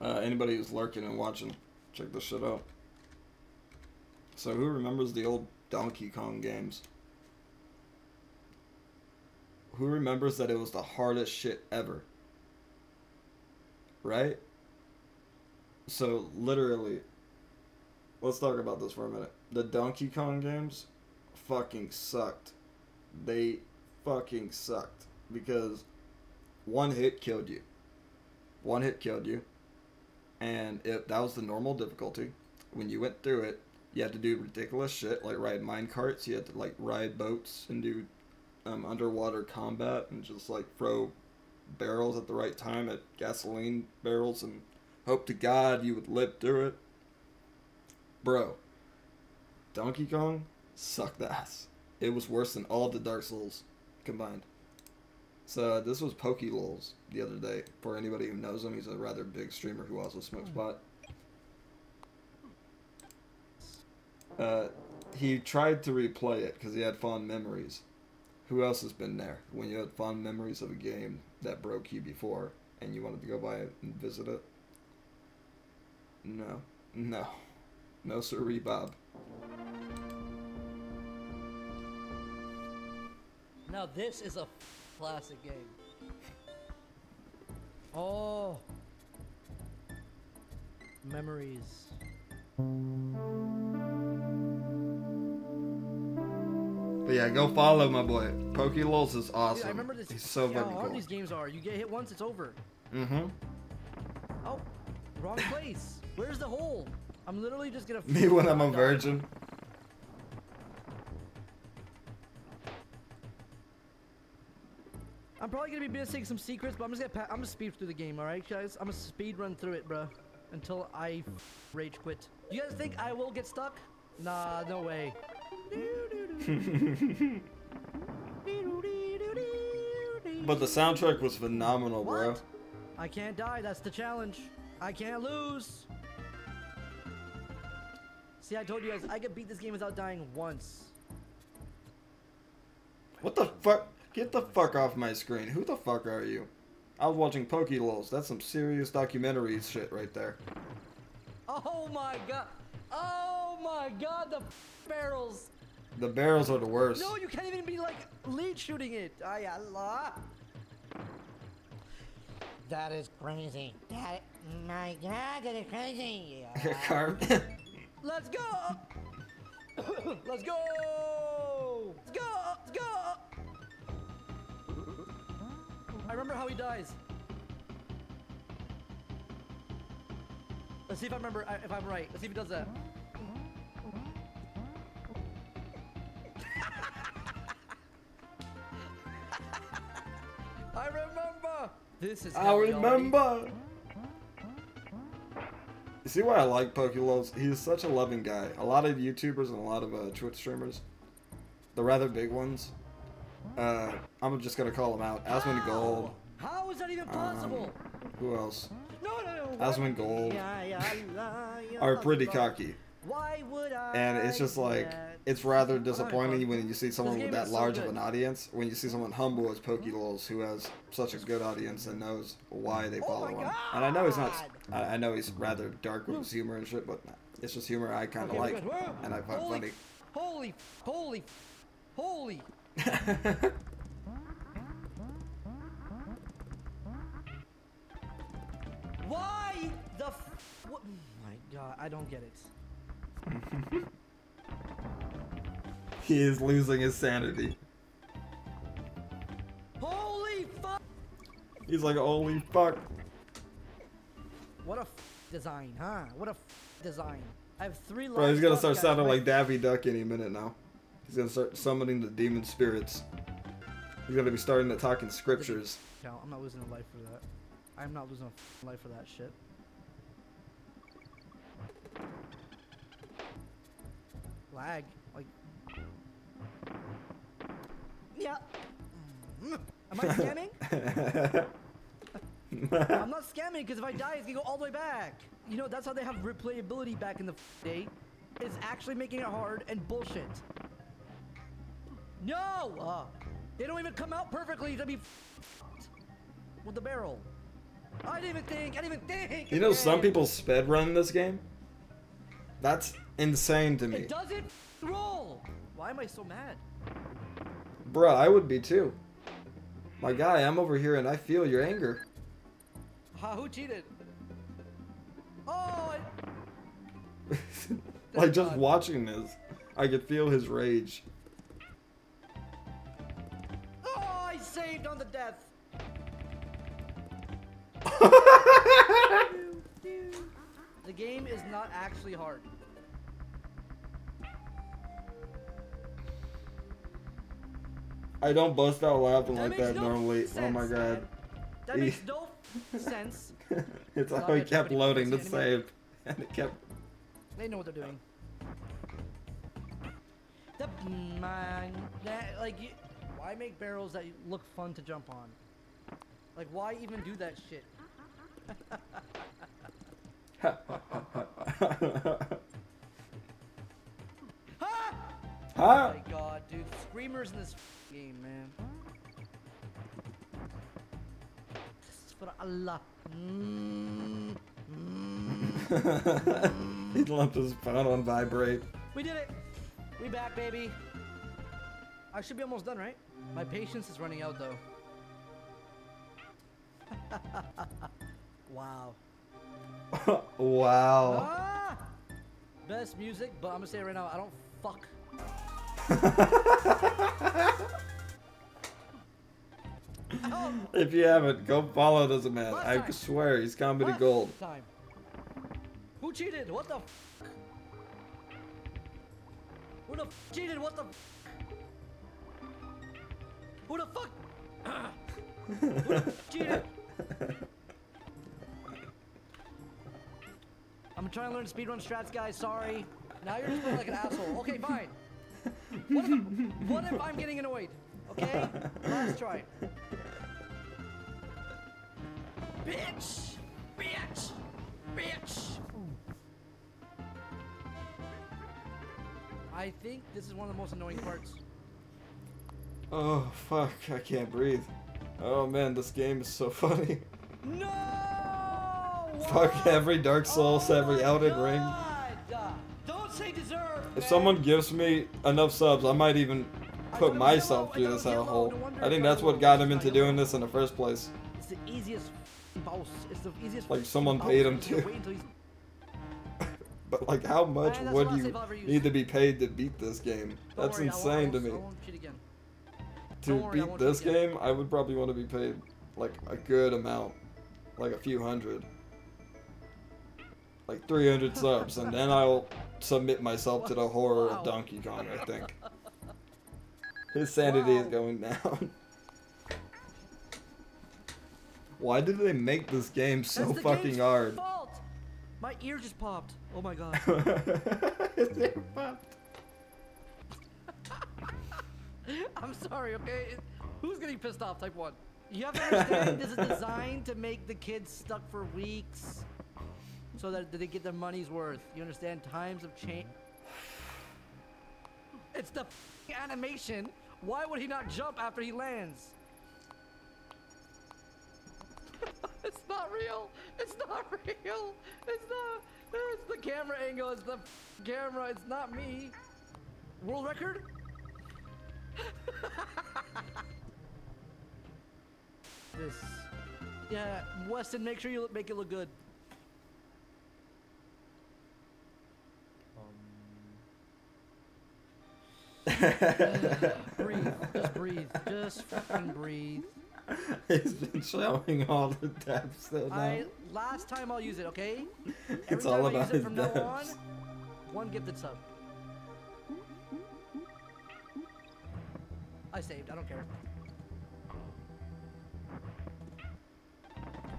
Uh, anybody who's lurking and watching, check this shit out. So who remembers the old Donkey Kong games? Who remembers that it was the hardest shit ever? Right? So literally, let's talk about this for a minute. The Donkey Kong games fucking sucked. They fucking sucked because one hit killed you. One hit killed you. And it, that was the normal difficulty. When you went through it, you had to do ridiculous shit like ride mine carts. You had to like ride boats and do um, underwater combat and just like throw barrels at the right time at gasoline barrels and hope to God you would live through it. Bro, Donkey Kong sucked ass. It was worse than all the Dark Souls combined. So this was Pokelawls the other day. For anybody who knows him, he's a rather big streamer who also smokes pot. Uh, he tried to replay it because he had fond memories. Who else has been there when you had fond memories of a game that broke you before and you wanted to go by it and visit it? No, no, no, sirree, Bob. Now this is a classic game. Oh. Memories. But yeah, go follow my boy. Pokelawls is Dude, awesome. I remember this. He's so yeah, fucking cool. these games are. You get hit once, it's over. Mm-hmm. Oh, wrong place. Where's the hole? I'm literally just gonna. Me when I'm a virgin. I'm probably gonna be missing some secrets, but I'm just gonna. Pa- I'm gonna speed through the game. All right, guys. I'm gonna speed run through it, bruh, until I rage quit. You guys think I will get stuck? Nah, no way. But the soundtrack was phenomenal, bro. I can't die. That's the challenge. I can't lose. See, I told you guys I could beat this game without dying once. What the fuck? Get the fuck off my screen. Who the fuck are you? I was watching Pokelawls. That's some serious documentary shit right there. Oh my god. Oh my god, the barrels. The barrels are the worst. No, you can't even be like lead shooting it. Ay Allah. That is crazy. That, my God, that is crazy. Carm. Let's go. Let's go. Let's go. Let's go. I remember how he dies. Let's see if I remember if I'm right. Let's see if he does that. I remember. This is. I remember. You see why I like Pokelawls? He's such a loving guy. A lot of YouTubers and a lot of uh, Twitch streamers, the rather big ones, uh, I'm just gonna call them out. Asmongold. How is that even possible? Who else? no, no, no. Asmongold are pretty cocky. Why would I? And it's just like it's rather disappointing when you see someone with that that is so large of an audience. When you see someone humble as Pokelawls who has such a good audience and knows why they Oh follow my him. And I know he's not. I know he's rather dark with his humor and shit, but it's just humor I kind of Okay, like, and I find holy, funny. Holy, holy, holy. Why the? F- what? Oh my God, I don't get it. he is losing his sanity. Holy fuck! He's like, holy fuck. What a f- design, huh? What a f- design. I have three. Bro, he's gonna start sounding like Daffy Duck any minute now. He's gonna start summoning the demon spirits. He's gonna be starting to talk in scriptures. No, I'm not losing a life for that. I'm not losing a life for that shit. Lag, like. Yeah. Mm. Am I scamming? I'm not scamming because if I die, it's gonna go all the way back. You know, that's how they have replayability back in the f- day. It's actually making it hard and bullshit. No! Uh, they don't even come out perfectly to be with the barrel. I didn't even think. I didn't even think. You know, some people sped run this game. That's insane to me, It doesn't roll. Why am I so mad? bruh. I would be too. My guy, I'm over here and I feel your anger. Ha, who cheated? Oh, I, like just watching this, I could feel his rage. Saved on the death. The game is not actually hard. I don't bust out laughing That like that no normally. sense, oh my god. That makes no sense. it's how he kept loading to the save, and it kept. They know what they're doing. The man, that like, you, why make barrels that look fun to jump on? Like, why even do that shit? Ha! Oh my god, dude, screamers in this game, man. For Allah. Mm, mm. he left his phone on vibrate. We did it. We back, baby. I should be almost done, right? My patience is running out, though. wow. wow. Ah! Best music, but I'm gonna say it right now, I don't fuck. If you haven't, go follow this man. Last I time. swear, he's comedy last gold. Time. Who cheated? What the? F- Who the f- cheated? What the? Who the fuck? The? I'm trying to learn speedrun strats, guys. Sorry. Now you're just playing like an asshole. Okay, fine. What if, what if I'm getting annoyed? Okay? Last try. Bitch! Bitch! Bitch! I think this is one of the most annoying parts. Oh fuck! I can't breathe. Oh man, this game is so funny. No! Fuck every Dark oh Souls, Oh every Elden Ring. Don't say deserve. If man. someone gives me enough subs, I might even put myself through this it was yellow, hole. I think that's what got him into doing this in the first place. It's the easiest boss. It's the easiest. Like, someone paid him You just gotta to. wait until he's- But like, how much would you save I'll ever use. need to be paid to beat this game? That's worry, I won't- I insane to me. To worry, beat this game, I would probably want to be paid like a good amount, like a few hundred, like 300 subs, and then I'll submit myself to the horror Wow. of Donkey Kong. I think his sanity is going down. Why did they make this game so fucking hard? Fault. My ear just popped. Oh my god. They're fucked. I'm sorry, okay? Who's getting pissed off? Type 1. You have to understand this is designed to make the kids stuck for weeks so that they get their money's worth. You understand? Times have changed. It's the animation. Why would he not jump after he lands? it's not real. It's not real. It's not. It's the camera angle. It's the camera. It's not me. World record? This. Yeah, Weston, make sure you look, make it look good. Um. breathe. Just breathe. Just fucking breathe. He's been showing all the depths though now. I last time I'll use it, okay? Every It's time all I about use it his from now on, depths. one gifted sub. I saved. I don't care.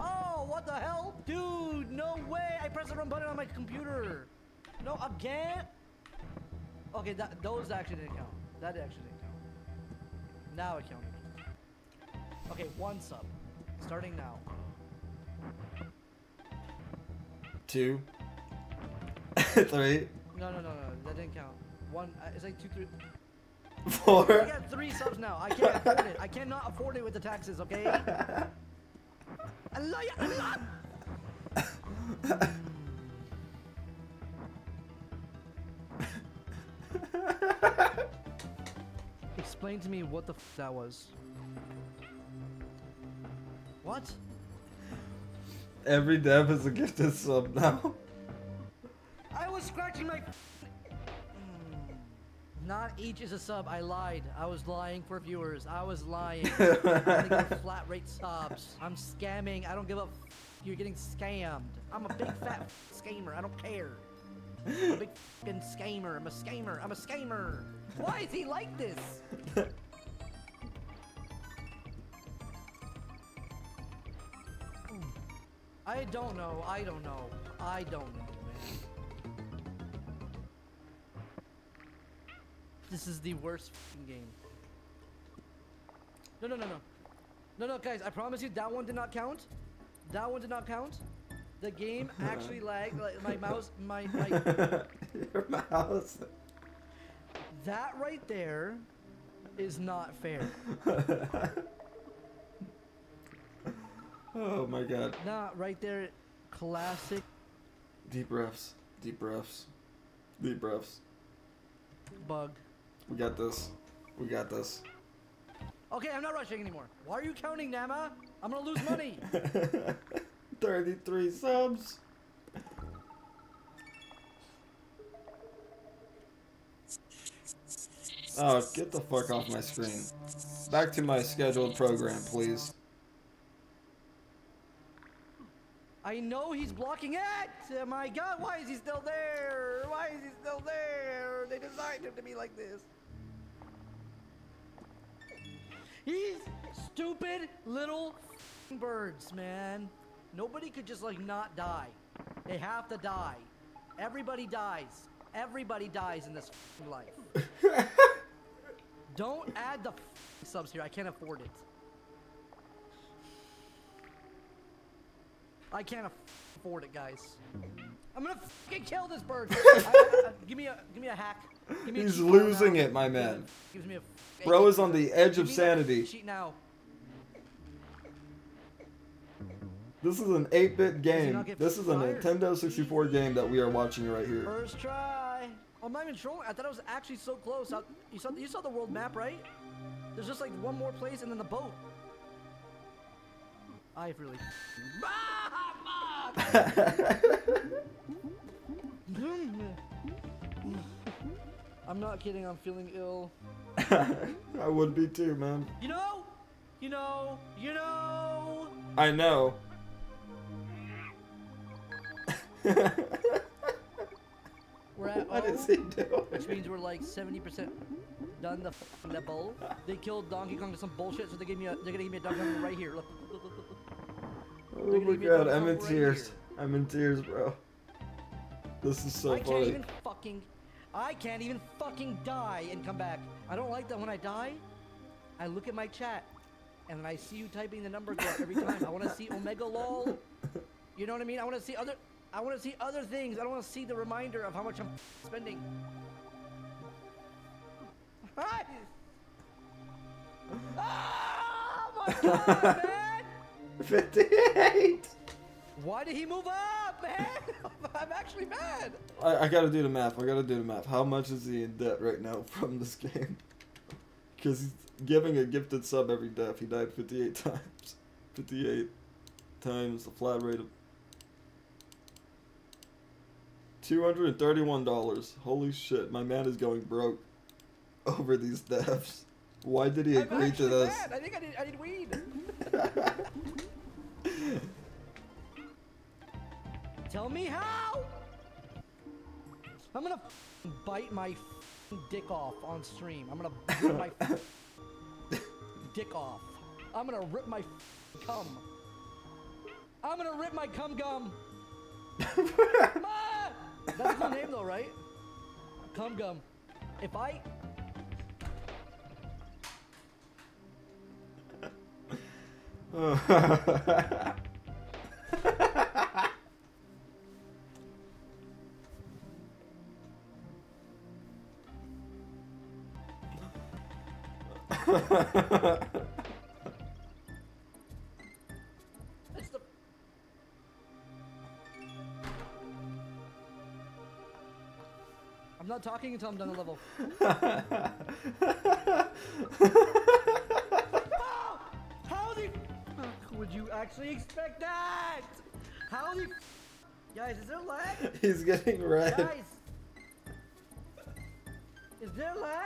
Oh, what the hell? Dude, no way. I pressed the wrong button on my computer. No, again? Okay, that, those actually didn't count. That actually didn't count. Now it counted. Okay, one sub. Starting now. Two. Three. No, no, no, no. That didn't count. One. Uh, it's like two, three. I Four. got three subs now. I can't afford it. I cannot afford it with the taxes, okay? Allah, Allah. Explain to me what the f that was. What? Every dev is a gifted sub now. I was scratching my. Not each is a sub. I lied. I was lying for viewers. I was lying. I think I'm flat rate subs. I'm scamming. I don't give a. F- you're getting scammed. I'm a big fat f- scammer. I don't care. I'm a big fucking scammer. I'm a scammer. I'm a scammer. Why is he like this? I don't know. I don't know. I don't know, This is the worst fing game. No, no, no, no. No, no, guys, I promise you that one did not count. That one did not count. The game actually lagged. Like, my mouse, my, my, Your mouse. that right there is not fair. oh my god. Not right there. Classic Deep breaths. Deep breaths. Deep breaths. bug. We got this. We got this. Okay, I'm not rushing anymore. Why are you counting, Nama? I'm gonna lose money. 33 subs. Oh, get the fuck off my screen. Back to my scheduled program, please. I know he's blocking it! Oh my god, why is he still there? Why is he still there? They designed him to be like this. He's stupid little birds, man. Nobody could just like not die. They have to die. Everybody dies. Everybody dies in this life. Don't add the subs here. I can't afford it. I can't afford it, guys. I'm gonna kill this bird. I- I- I- give me a give me a hack. Give me a He's losing it, my man. Me a. f- Bro is on the edge of sanity. This is an 8-bit game. This is a? Nintendo 64 game that we are watching right here. First try. I'm not even trolling. I thought I was actually so close. I- you saw you saw the world map, right? There's just like one more place and then the boat. I've really. Fuck! I'm not kidding. I'm feeling ill. I would be too, man. You know, you know, you know. I know. We're at what O, is he doing? which means we're like 70% done the f- the bowl. They killed Donkey Kong to some bullshit, so they gave me a. They're gonna give me a Donkey Kong right here. Look. look. Oh my me god, I'm in right tears. here. I'm in tears, bro. This is so I can't funny. even fucking. I can't even fucking die and come back. I don't like that when I die. I look at my chat, and I see you typing the number go every time. I want to see Omega lol. You know what I mean? I want to see other. I want to see other things. I don't want to see the reminder of how much I'm spending. Oh my god, man! 58! Why did he move up, man? I'm actually mad. I, I gotta do the math. I gotta do the math. How much is he in debt right now from this game? Because he's giving a gifted sub every death. He died 58 times. 58 times the flat rate of $231. Holy shit, my man is going broke over these deaths. Why did he agree to this? mad. I think I need, I need weed. Tell me how. I'm gonna bite my dick off on stream. I'm gonna rip my dick off. I'm gonna rip my cum. I'm gonna rip my cum gum. Ma! That's his name though, right? Cum gum. If I I'm not talking until I'm done the level. oh, how the would you actually expect that? How the guys? Is there lag? He's getting red. Guys, is there lag?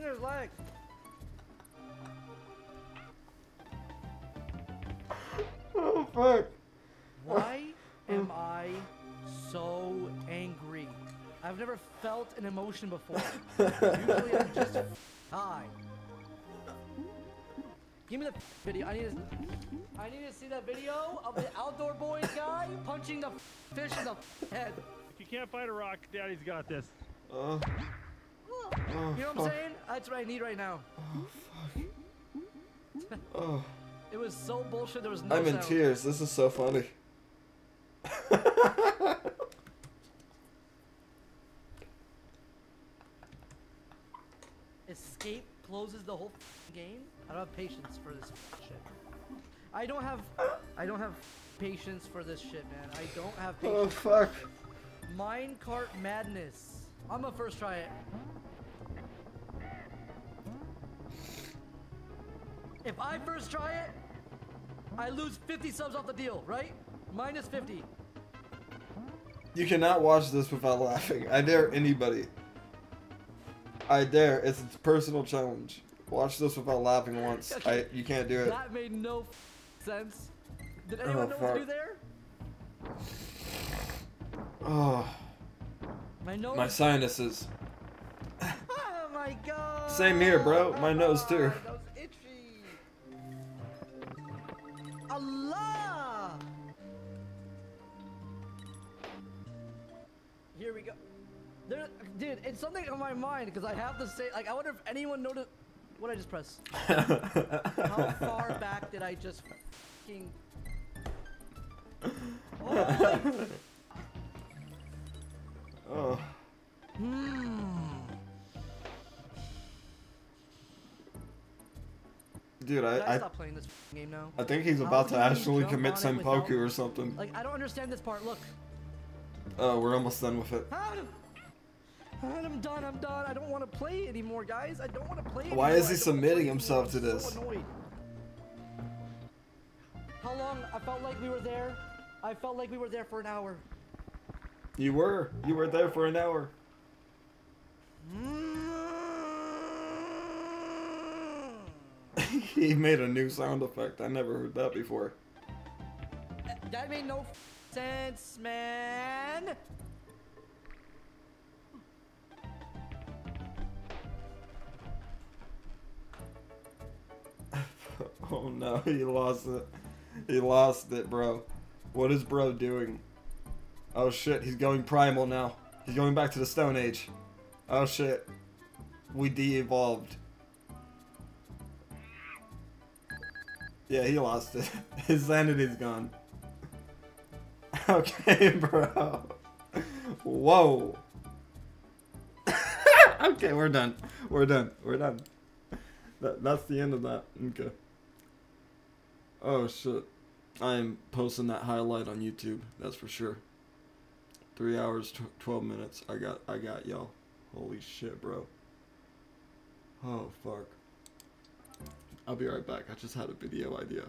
I think there's lag. Oh fuck. Why am I so angry? I've never felt an emotion before. Usually I'm just high. Give me the video. I need to. I need to see that video of the outdoor boys guy punching the fish in the head. If you can't fight a rock, Daddy's got this. Oh. Oh, You know what I'm oh, fuck. saying? That's what I need right now. Oh, fuck. oh. It was so bullshit. There was no I'm in sound. tears. This is so funny. Escape closes the whole game. I don't have patience for this shit. I don't have. I don't have patience for this shit, man. I don't have patience. oh patience. fuck. Minecart madness. I'm gonna first try it. If I first try it, I lose 50 subs off the deal, right? Minus 50. You cannot watch this without laughing. I dare anybody. I dare. It's a personal challenge. Watch this without laughing once. I you can't do it. That made no sense. Did oh, anyone know what to do there? Oh, My nose. my sinuses. Oh my god. Same here, bro. My nose, too. Oh it's something on my mind because I have to say, like, I wonder if anyone noticed what did I just pressed. How far back did I just fucking? Oh, oh. Dude, I I, I stop playing this game now? I think he's about to actually commit some without- or something. Like, I don't understand this part. Look. Oh, we're almost done with it. I'm I'm done. I'm done. I don't want to play anymore, guys. I don't want to play. Anymore. Why anymore. is he submitting himself to this? So. How long? I felt like we were there. I felt like we were there for an hour. You were. You were there for an hour. he made a new sound effect. I never heard that before. That made no sense, man. Oh no, he lost it. He lost it, bro. What is bro doing? Oh shit, he's going primal now. He's going back to the Stone Age. Oh shit. We de-evolved. Yeah, he lost it. His sanity's gone. Okay, bro. Whoa. okay, we're done. We're done. We're done. That, that's the end of that. Okay. Oh shit. I'm posting that highlight on YouTube. That's for sure. Three hours, tw- twelve minutes. I got, I got y'all. Holy shit, bro. Oh fuck. I'll be right back. I just had a video idea.